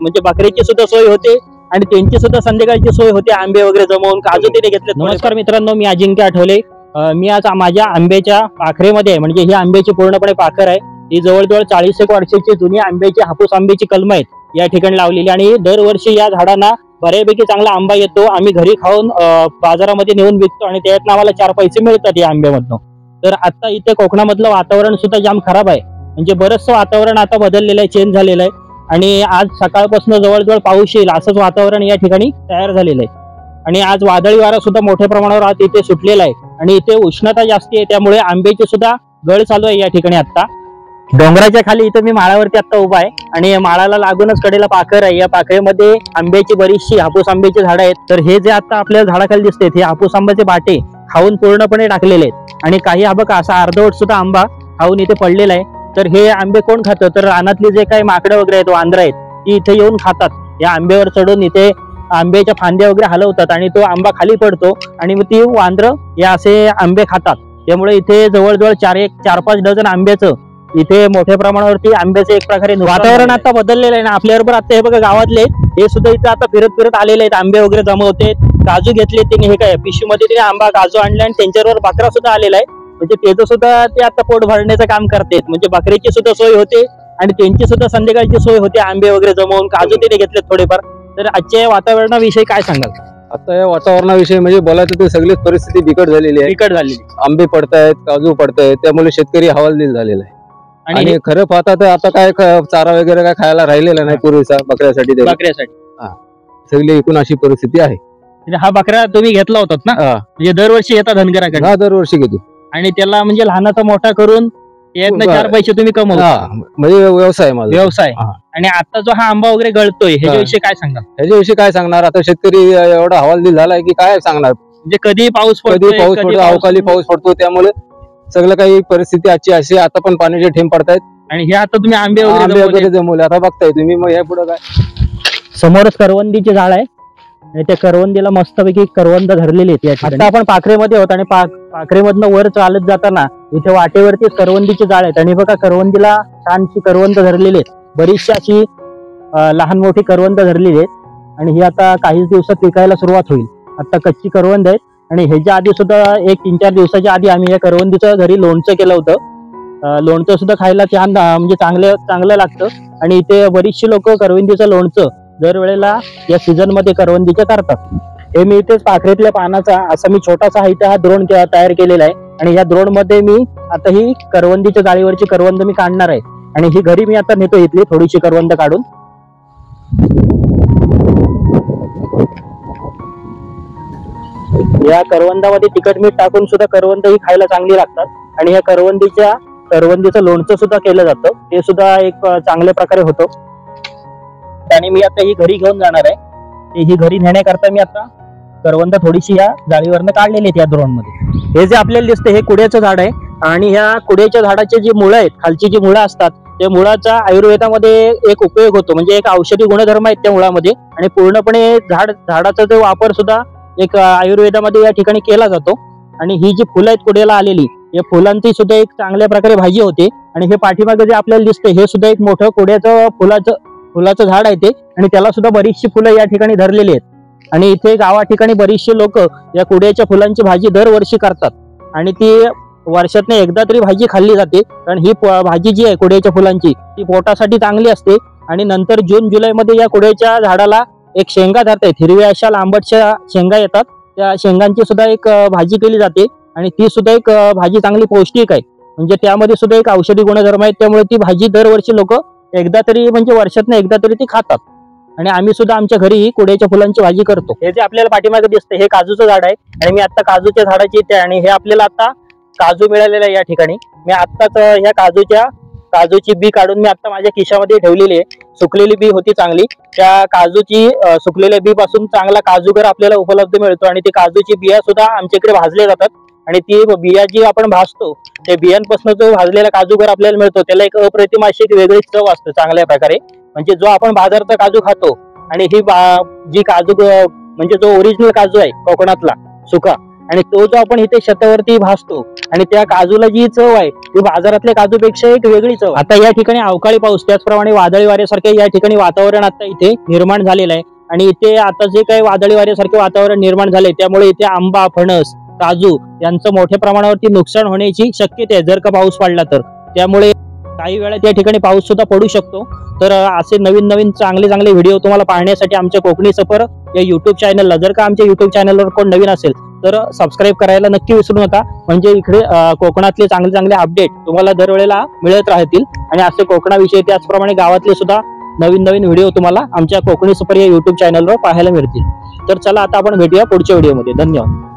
म्हणजे बकरीची सुद्धा सोय होते आणि त्यांची सुद्धा संध्याकाळची सोय होते आंबे वगैरे जमवून काजू तिने घेतले नमस्कार मित्रांनो मी अजिंक्य आठवले. मी आज माझ्या आंब्याच्या पाखरेमध्ये आहे म्हणजे ही आंब्याची पूर्णपणे पाखर आहे. ही जवळजवळ चाळीस एक वर्षाची जुनी आंब्याची हापूस आंब्याची कलम आहेत. या ठिकाणी लावलेली आणि दरवर्षी या झाडांना बऱ्यापैकी चांगला आंबा येतो. आम्ही घरी खाऊन बाजारामध्ये नेऊन विकतो आणि त्यातनं आम्हाला चार पैसे मिळतात या आंब्यामधनं. तर आता इथे कोकणामधलं वातावरण सुद्धा जाम खराब आहे. म्हणजे बरंचसं वातावरण आता बदललेलं आहे चेंज झालेलं आहे. आणि आज सकाळपासून जवळजवळ पाऊस येईल असंच वातावरण या ठिकाणी तयार झालेलं आहे. आणि आज वादळी वारा सुद्धा मोठ्या प्रमाणावर आज इथे सुटलेला आहे. आणि इथे उष्णता जास्ती आहे त्यामुळे आंब्याची सुद्धा गळ चालू आहे या ठिकाणी आता डोंगराच्या खाली इथं मी माळावरती आता उभा आहे. आणि माळाला लागूनच कडेला पाखर आहे. या पाखरेमध्ये आंब्याची बरीचशी हापूस आंब्याची झाडं आहेत. तर हे जे आता आपल्याला झाडाखाली दिसते हे हापूस आंब्याचे बाटे खाऊन पूर्णपणे टाकलेले आहेत. आणि काही हा बघा असा अर्धवट सुद्धा आंबा खाऊन इथे पडलेला आहे. तर हे आंबे कोण खातं? तर रानातले जे काही माकडं वगैरे आहेत वांद्र आहेत ती इथे येऊन खातात. या आंब्यावर चढून इथे आंब्याच्या फांद्या वगैरे हलवतात आणि तो आंबा खाली पडतो आणि मग ती वांद्र या असे आंबे खातात. त्यामुळे इथे जवळजवळ चार एक चार पाच डझन आंब्याचं इथे मोठ्या प्रमाणावरती आंब्याचं एक प्रकारे वातावरण आता बदललेलं आहे ना आपल्याबरोबर आता हे बघा गावातले हे सुद्धा इथे आता फिरत फिरत आलेले आहेत. आंबे वगैरे जमवते काजू घेतले त्यांनी हे काय पिशवीमध्ये तिने आंबा काजू आणले आणि त्यांच्याबरोबर बकरा सुद्धा आलेला आहे म्हणजे त्याचं सुद्धा ते आता पोट भरण्याचं काम करतात. म्हणजे बकरीची सुद्धा सोय होते आणि त्यांची सुद्धा संध्याकाळची सोय होते आंबे वगैरे जमवून काजू तिने घेतले थोडेफार. तर आजच्या या वातावरणाविषयी काय सांगाल? आता या वातावरणाविषयी म्हणजे बोलायचं तर सगळीच परिस्थिती बिकट झालेली आहे. बिकट झालेली. आंबे पडतायत काजू पडतायत त्यामुळे शेतकरी हवालदिल झालेला आहे. आणि खरं पाहता तर आता काय चारा वगैरे काय खायला राहिलेला नाही पूर्वीचा बकऱ्यासाठी. बकऱ्यासाठी. सगळी एकूण अशी परिस्थिती आहे. म्हणजे हा बकरा तुम्ही घेतला होतात ना. म्हणजे दरवर्षी येतात धनगराकडे हा दरवर्षी घेतो. आणि त्याला म्हणजे लहानाचा मोठा करून यातनं. चार पैसे तुम्ही कमवता. हा म्हणजे व्यवसाय माझा. व्यवसाय. हा. आणि आता जो हा आंबा वगैरे गळतोय ह्याच्याविषयी काय सांगाल? ह्याच्याविषयी काय सांगणार? आता शेतकरी एवढा हवालदिल झालाय की काय सांगणार? म्हणजे कधी पाऊस कधी पडतोय पाऊस पडतो अवकाळी पाऊस पडतो त्यामुळे सगळं काही परिस्थिती आजची अशी आहे. आता पण पाण्याचे ठेंब पडतायत. आणि हे आता तुम्ही आंबे आंबे वगैरे वगैरे जमवले. जमवले आता बघताय तुम्ही मग या पुढे काय? समोरच करवंदीचे झाड आहे. आणि त्या करवंदीला मस्तपैकी करवंद धरलेली आहेत या ठिकाणी. आता आपण पाखरेमध्ये आहोत आणि पाख- पाखरेमधनं वर चालत जाताना इथे वाटेवरती करवंदीचे झाड आहेत. आणि बघा करवंदीला छानशी करवंद धरलेली आहेत. बरीचशी अशी लहान मोठी करवंद धरलेली आहेत. आणि ही आता काहीच दिवसात विकायला सुरुवात होईल. आता कच्ची करवंद आहेत. आणि ह्याच्या आधी सुद्धा एक तीन चार दिवसाच्या आधी आम्ही या करवंदीचं घरी लोणचं केलं होतं. लोणचं सुद्धा खायला छान म्हणजे चांगलं चांगलं लागतं. आणि इथे बरीचशी लोक करवंदीचं लोणचं दरवेळेला या सीझनमध्ये करवंदीचे करतात. हे मी इथेच पाखरेतल्या पानाचा असा मी छोटासा इथे हा द्रोण तयार केलेला आहे. आणि या द्रोणमध्ये मी आता ही करवंदीच्या जाळीवरची करवंद मी काढणार आहे. आणि ही घरी मी आता नेतो इथली थोडीशी करवंद काढून. या करवंदामध्ये तिखट मीठ टाकून सुद्धा करवंद ही खायला चांगली लागतात. आणि या करवंदीच्या करवंदीचं लोणचं सुद्धा केलं जातं. ते सुद्धा एक चांगल्या प्रकारे होतं. आणि मी आता ही घरी घेऊन जाणार आहे. ते ही घरी नेण्याकरता मी आता करवंद थोडीशी या जाळीवरनं काढलेली आहेत या द्रोणमध्ये हे जे आपल्याला दिसते हे कुड्याचं झाड आहे. आणि ह्या कुड्याच्या झाडाचे जी मुळं आहेत खालची जी मुळं असतात त्या मुळाचा आयुर्वेदामध्ये एक उपयोग होतो. म्हणजे एक औषधी गुणधर्म आहेत त्या मुळामध्ये. आणि पूर्णपणे झाड झाडाचा जो वापर सुद्धा एक आयुर्वेदामध्ये या ठिकाणी केला जातो. आणि ही जी फुलं आहेत कुड्याला आलेली या फुलांची सुद्धा एक चांगल्या प्रकारे भाजी होते. आणि हे पाठीमागे जे आपल्याला दिसते हे सुद्धा एक मोठं कुड्याचं फुलाचं फुलाचं झाड आहे ते आणि त्याला सुद्धा बरीचशी फुलं या ठिकाणी धरलेली आहेत. आणि इथे गावा ठिकाणी बरीचशी लोक या कुड्याच्या फुलांची भाजी दरवर्षी करतात. आणि ती वर्षातनं एकदा तरी भाजी खाल्ली जाते कारण ही प- भाजी जी आहे कुड्याच्या फुलांची ती पोटासाठी चांगली असते. आणि नंतर जून जुलैमध्ये या कुड्याच्या झाडाला एक शेंगा धरतायत. हिरव्या अशा लांबटच्या शेंगा येतात. त्या शेंगांची सुद्धा एक भाजी केली जाते. आणि ती सुद्धा एक भाजी चांगली पौष्टिक आहे. म्हणजे त्यामध्ये सुद्धा एक औषधी गुणधर्म आहे त्यामुळे ती भाजी दरवर्षी लोक एकदा तरी म्हणजे वर्षातनं एकदा तरी ती खातात. आणि आम्ही सुद्धा आमच्या घरी कुड्याच्या फुलांची भाजी करतो. हे जे आपल्याला पाठीमागे दिसतं हे काजूचं झाड आहे. आणि मी आता काजूच्या झाडाची इथे आणि हे आपल्याला आता काजू मिळालेलं आहे या ठिकाणी. मी आत्ताच ह्या काजूच्या काजूची बी काढून मी आता माझ्या खिशामध्ये ठेवलेली आहे. सुकलेली बी होती चांगली. त्या काजूची सुकलेल्या बी पासून चांगला काजूगर आपल्याला उपलब्ध मिळतो आणि ती काजूची बिया सुद्धा आमच्या इकडे भाजल्या जातात. आणि ती बिया जी आपण भाजतो त्या बियांपासून जो भाजलेला काजूगर आपल्याला मिळतो त्याला एक अप्रतिम अशी एक वेगळी चव असते चांगल्या प्रकारे. म्हणजे जो आपण बाजारचा काजू खातो आणि ही जी काजू म्हणजे जो ओरिजिनल काजू आहे कोकणातला सुका आणि तो जो आपण इथे शेतावरती भासतो आणि त्या काजूला जी चव आहे ती बाजारातल्या काजूपेक्षा एक वेगळी चव आता या ठिकाणी अवकाळी पाऊस त्याचप्रमाणे वादळी वाऱ्यासारखे या ठिकाणी वातावरण आता इथे निर्माण झालेलं आहे. आणि इथे आता जे काही वादळी वाऱ्यासारखे वातावरण निर्माण झाले त्यामुळे इथे आंबा फणस काजू यांचं मोठ्या प्रमाणावरती नुकसान होण्याची शक्यता आहे. जर का पाऊस पडला तर. त्यामुळे काही वेळा त्या ठिकाणी पाऊस सुद्धा पडू शकतो. तर असे नवीन नवीन चांगले चांगले व्हिडिओ तुम्हाला पाहण्यासाठी आमच्या कोकणी सफर या युट्यूब चॅनलला जर का आमच्या युट्यूब चॅनलवर कोण नवीन असेल तर सबस्क्राईब करायला नक्की विसरू नका. म्हणजे इकडे कोकणातले चांगले चांगले अपडेट तुम्हाला दरवेळेला मिळत राहतील. आणि असे कोकणाविषयी त्याचप्रमाणे गावातले सुद्धा नवीन नवीन व्हिडिओ तुम्हाला आमच्या कोकणी सफर या युट्यूब चॅनलवर पाहायला मिळतील. तर चला आता आपण भेटूया पुढच्या व्हिडिओमध्ये धन्यवाद.